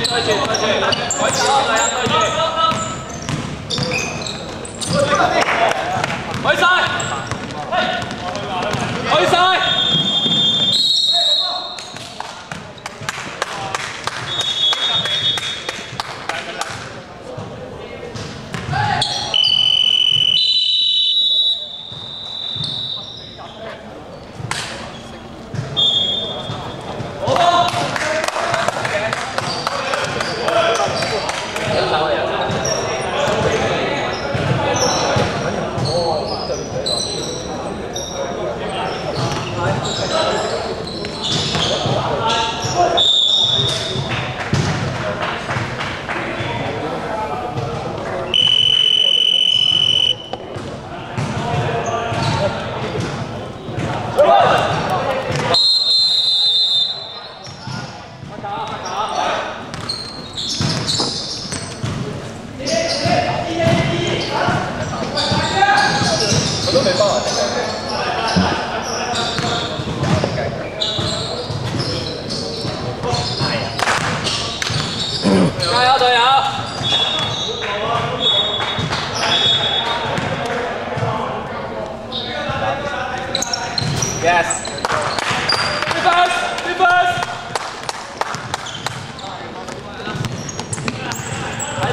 再见再见回家了大家再住回山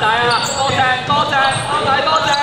系啊多谢多谢多谢多谢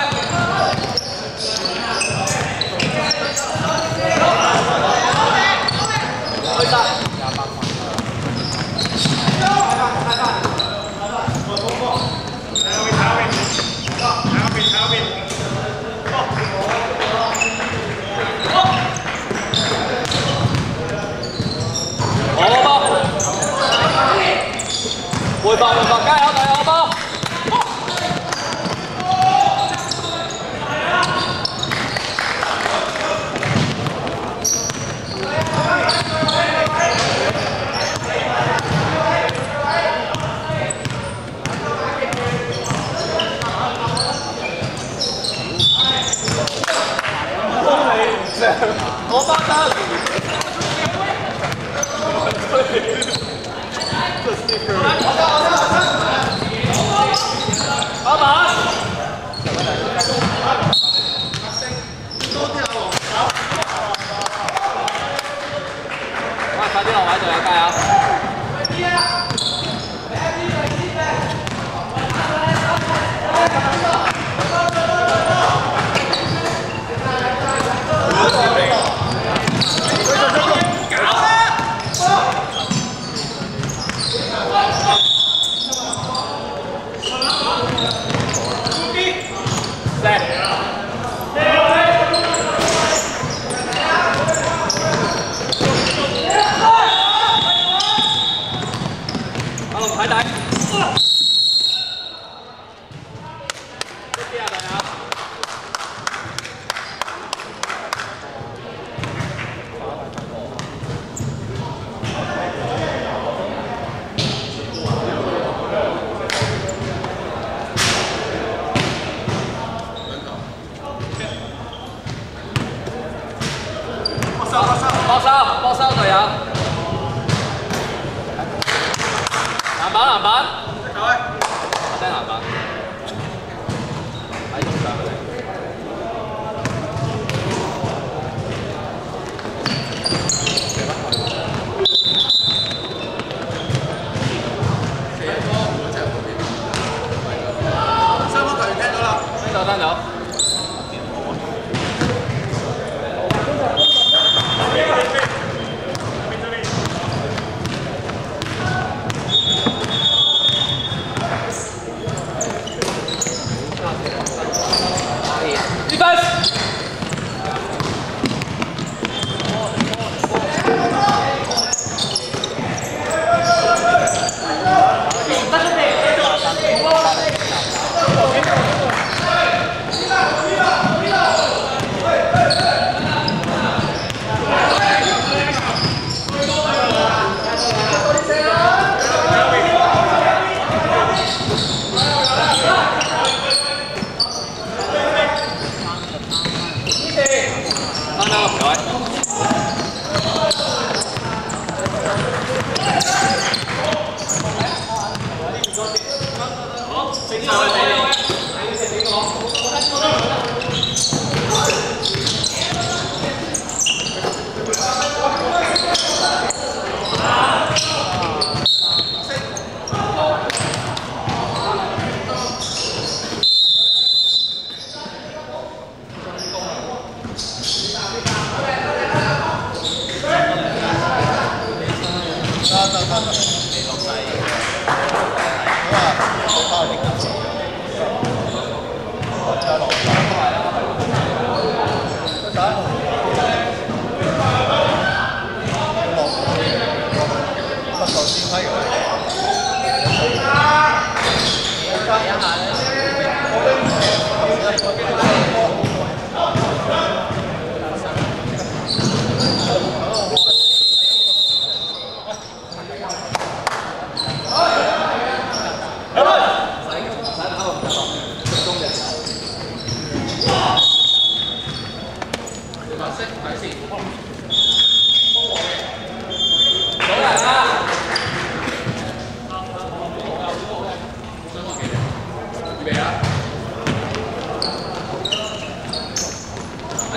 博收，博收，隊友。籃板，籃板。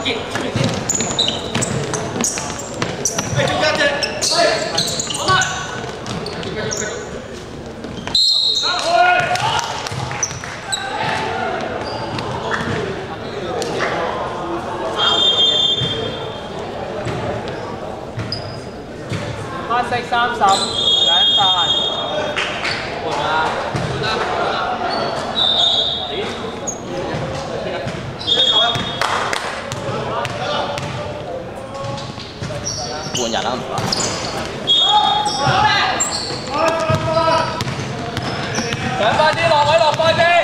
kịp chuyển tiếp Ê, chúng ta thế Ê, có lại Phát sạch 36, đánh tàn Ổn à Ổn à? 人啦，唔该。上快啲，落位落快啲。